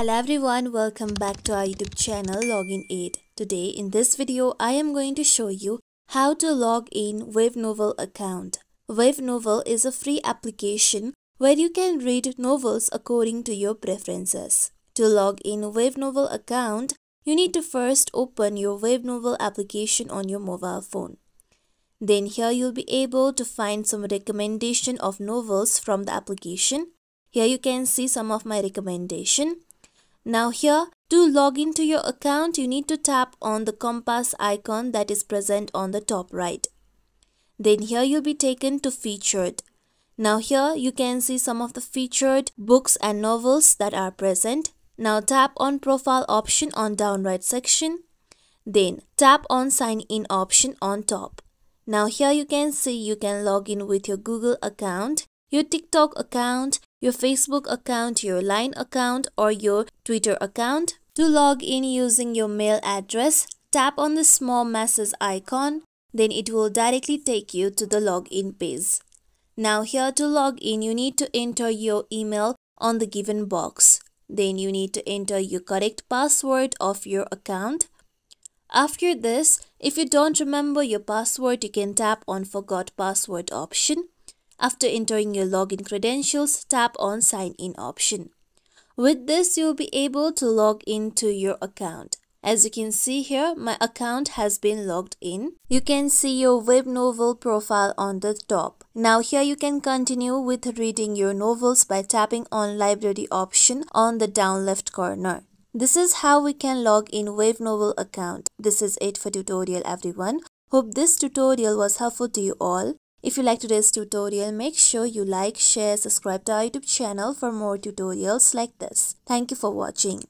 Hello everyone, welcome back to our YouTube channel Login Aid. Today in this video, I am going to show you how to log in Webnovel account. Webnovel is a free application where you can read novels according to your preferences. To log in Webnovel account, you need to first open your Webnovel application on your mobile phone. Then here you'll be able to find some recommendation of novels from the application. Here you can see some of my recommendation. Now here to log into your account you need to tap on the compass icon that is present on the top right. Then here you'll be taken to featured. Now here you can see some of the featured books and novels that are present. Now tap on profile option on down right section. Then tap on sign in option on top. Now here you can see you can log in with your Google account, your TikTok account, your Facebook account, your Line account or your Twitter account. To log in using your mail address, tap on the small message icon, then it will directly take you to the login page. Now here to log in, you need to enter your email on the given box. Then you need to enter your correct password of your account. After this, if you don't remember your password, you can tap on forgot password option. After entering your login credentials, tap on sign in option. With this, you'll be able to log into your account. As you can see here, my account has been logged in. You can see your web novel profile on the top. Now here you can continue with reading your novels by tapping on library option on the down left corner. This is how we can log in Webnovel account. This is it for tutorial everyone. Hope this tutorial was helpful to you all. If you like today's tutorial, make sure you like, share, subscribe to our YouTube channel for more tutorials like this. Thank you for watching.